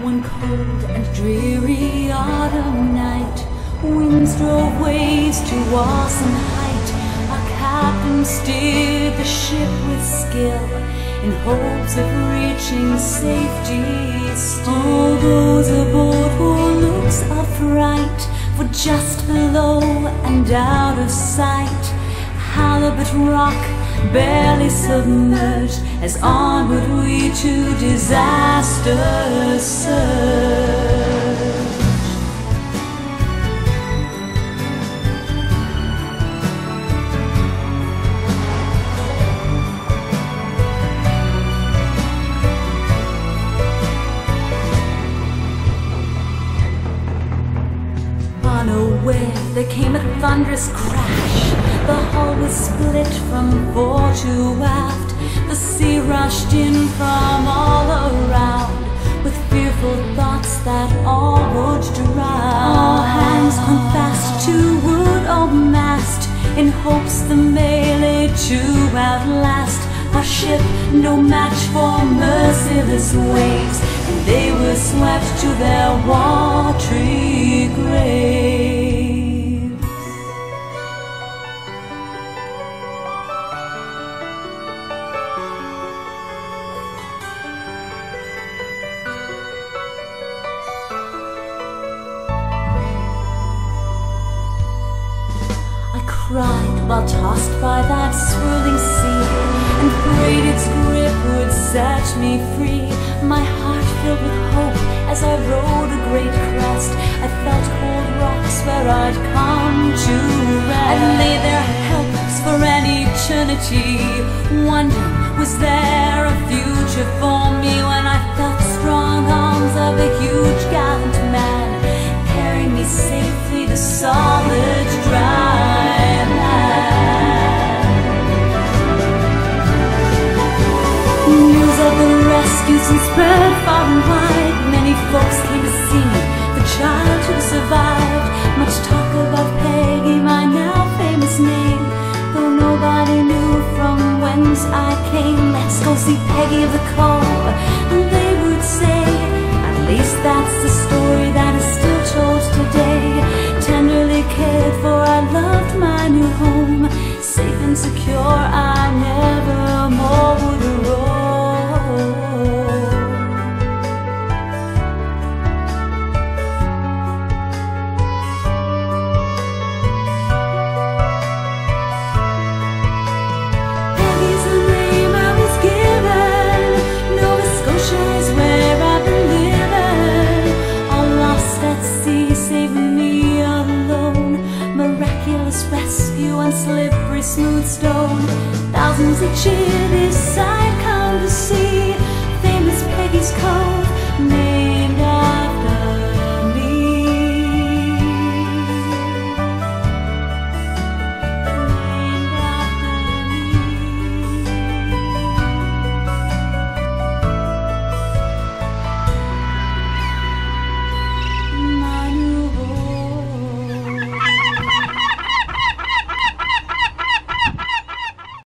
One cold and dreary autumn night, winds drove waves to awesome height. Our captain steered the ship with skill, in hopes of reaching safety. Still. All those aboard wore looks of fright, for just below and out of sight, halibut rock barely submerged as onward we to disaster surge. Unaware, there came a thunderous crash. The hull was split from fore to aft. The sea rushed in from in hopes the melee to outlast. Our ship no match for merciless waves, and they were swept to their watery graves. Cried while tossed by that swirling sea and prayed its grip would set me free. My heart filled with hope as I rode a great crest. I felt cold rocks where I'd come to rest. I lay there helpless for an eternity, wondering was there a future for me when I felt strong arms of a huge gallant soon spread far and wide. Many folks came to see me, the child who survived. Much talk about Peggy, my now famous name. Though nobody knew from whence I came. Let's go see Peggy of the Cove. And they would say, at least that's the story Thousands each year this side come to see famous Peggy's Cove.